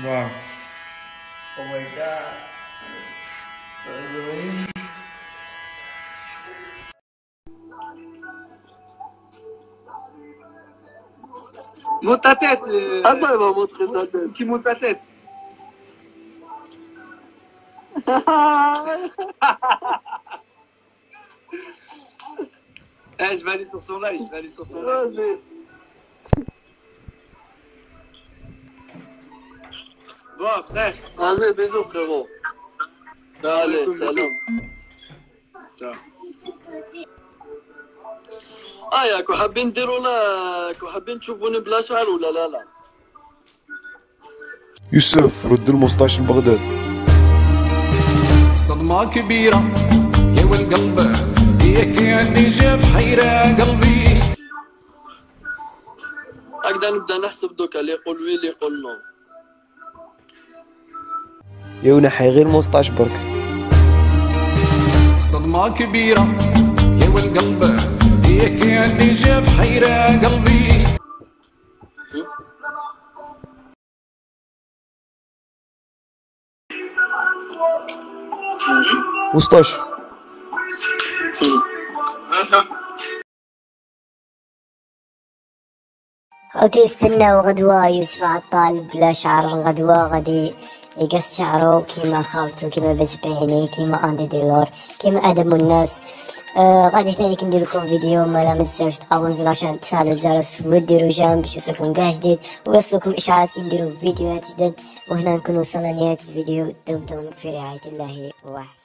Oh my God. Monte ta tête. Euh... Ah Elle va montrer sa tête. Qui monte sa tête. eh, je vais aller sur son live, je vais aller sur son live. Bon, frère. Vas-y, bisous, frérot. Allez, salam. Ciao. آه حابين نديروا لا كو حابين تشوفوني بلا شعر ولا لا لا يوسف رد المسطاش لبغداد صدمة كبيرة يا والقلب عندي جاب حيرة قلبي هكذا نبدا نحسب دوكا اللي يقول وي اللي يقول نو يا ونحي غير مسطاش برك. صدمة كبيرة يا والقلب ياك عندي جاب حيرة قلبي. مسطاش خوتي استناو غدوة يوسف عطال بلا شعر غدوة غادي يقص شعرو كيما خاوتو كيما بسبعيني كيما اندي ديلور كيما آدم الناس آه غادي ثاني كندير لكم فيديو ما لا منساوش تابون في لاشين تفعلوا الجرس وديروا جيم باش يوصلكم كاع جديد ويوصلكم اشعارات كي نديرو فيديوهات جدد وهنا نكون وصلنا لنهاية الفيديو دمتم في رعاية الله وحفظه